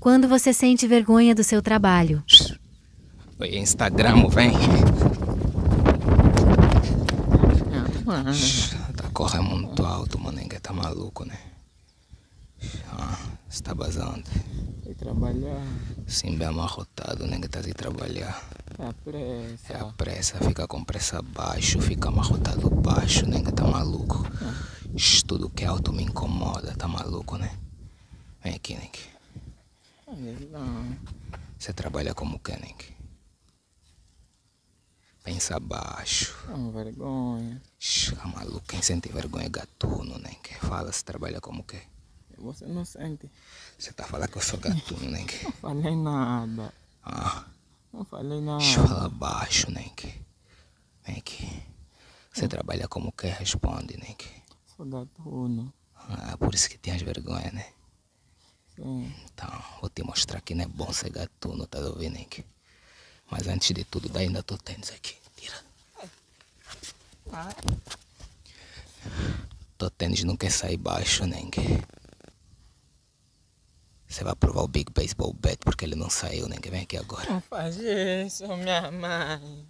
Quando você sente vergonha do seu trabalho. Oi, Instagram, vem. Tá correndo muito alto, mano. Ninguém tá maluco, né? Ah, você tá basando. Vai trabalhar. Sim, bem amarrotado, ninguém tá de trabalhar. É a pressa. É a pressa, fica com pressa baixo, fica amarrotado baixo, ninguém tá maluco. Shhh, Tudo que é alto me incomoda, tá maluco, né? Vem aqui, Nick. Não. Você trabalha como que, Nick? Pensa baixo. Não, vergonha. Tá maluco, quem sente vergonha é gatuno, Nick. Fala, você trabalha como que? Você não sente. Você tá falando que eu sou gatuno, Nick. Não falei nada. Ah, Não falei nada. fala baixo, Nick. Vem aqui. Você trabalha como que? Responde, Nick. Sou gatuno. Ah, por isso que tens vergonha, né? Então, vou te mostrar que não é bom ser gatuno, tá ouvindo, Nick? Mas antes de tudo, dá ainda teu tênis aqui. Tira. Teu tênis não quer sair baixo, Nick. Você vai provar o Big Baseball Bet porque ele não saiu, Nick. Vem aqui agora. Não faz isso, minha mãe.